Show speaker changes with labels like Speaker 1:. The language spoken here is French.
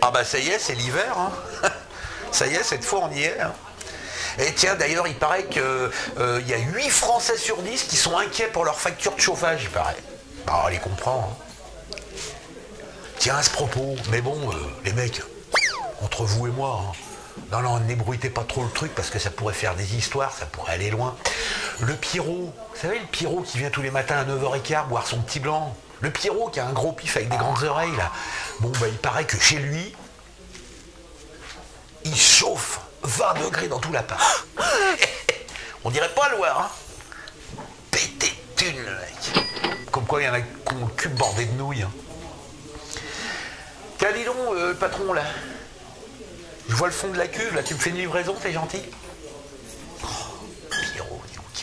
Speaker 1: Ah bah ça y est, c'est l'hiver. hein. Ça y est, cette fois on y est. hein. Et tiens, d'ailleurs, il paraît qu'il y a 8 Français sur 10 qui sont inquiets pour leur facture de chauffage, il paraît. Bah, on les comprend. hein. Tiens, à ce propos, mais bon, euh, les mecs, entre vous et moi, non, non, n'ébruitez pas trop le truc parce que ça pourrait faire des histoires, ça pourrait aller loin. Le Pierrot, vous savez, le Pierrot qui vient tous les matins à 9h15 boire son petit blanc. Le Pierrot qui a un gros pif avec des grandes oreilles, là. Bon, bah, il paraît que chez lui, il chauffe 20 degrés dans tout l'appart. On dirait pas le Loire, hein Pété le mec. Comme quoi, il y en a qui ont le cul bordé de nouilles. Hein. Tiens, dis donc, euh, le patron, là? Je vois le fond de la cuve, là. Tu me fais une livraison, t'es gentil?